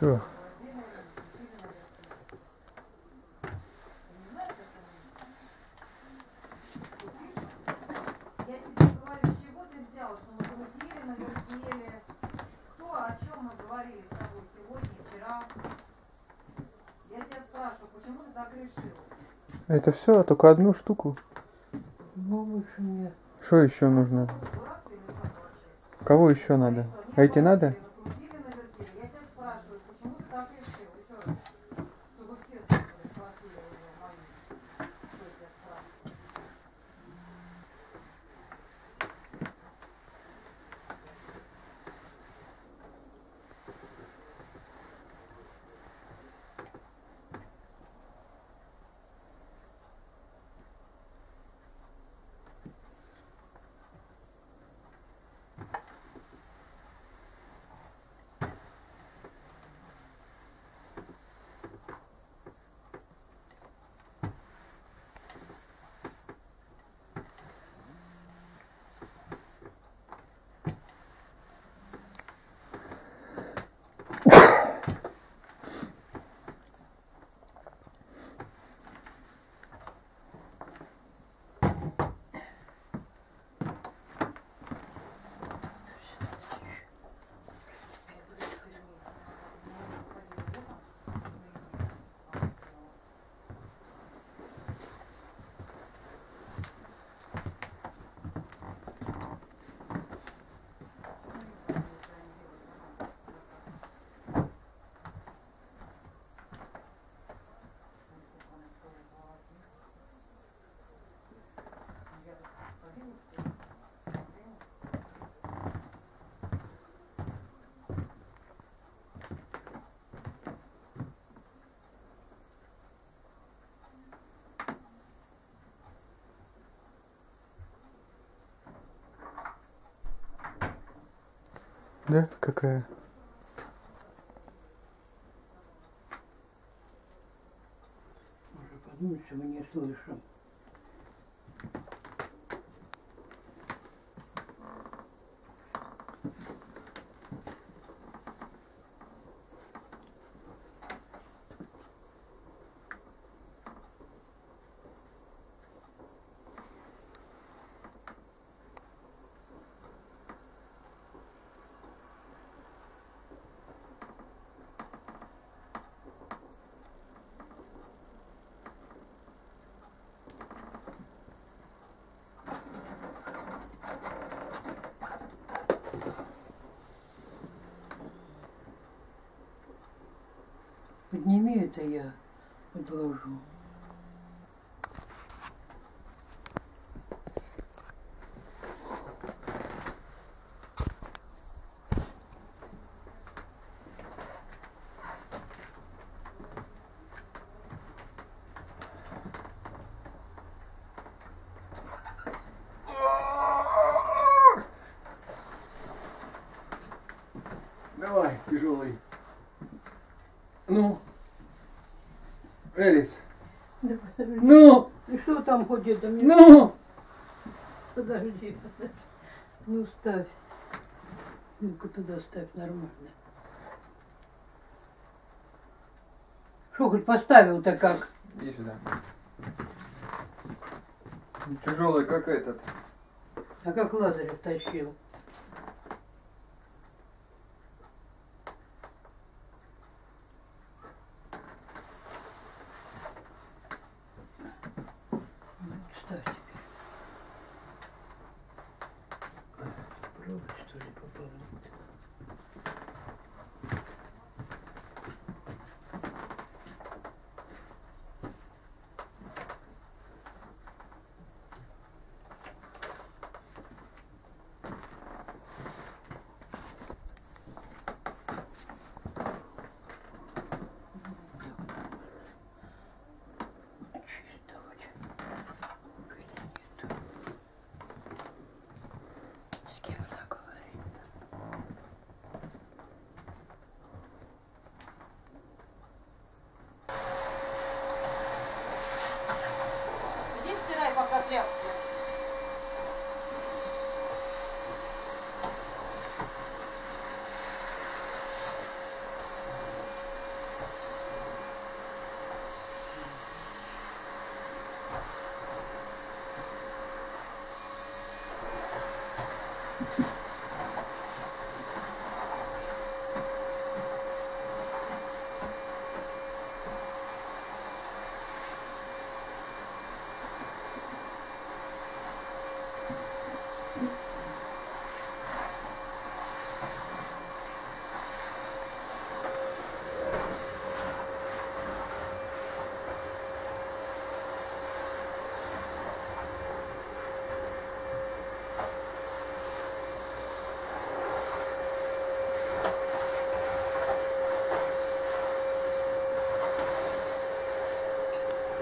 Все. Я тебе говорю, с чего ты взял, что мы крутили, навертели? Кто, о чем мы говорили с тобой сегодня и вчера? Я тебя спрашиваю, почему ты так решил? Это все, только одну штуку. Ну. Что еще нужно? Кого еще надо? А эти надо? Да? Какая? Можно подумать, что мы не слышим. Подними это я подложу. Давай, тяжелый. Ну. Элис. Да подожди. Ну! И что там ходит? Да мне... Ну! Подожди, подожди. Ну, ставь. Ну-ка туда ставь нормально. Что хоть поставил-то как? Иди сюда. Тяжелый, как этот. А как Лазарев тащил? give it.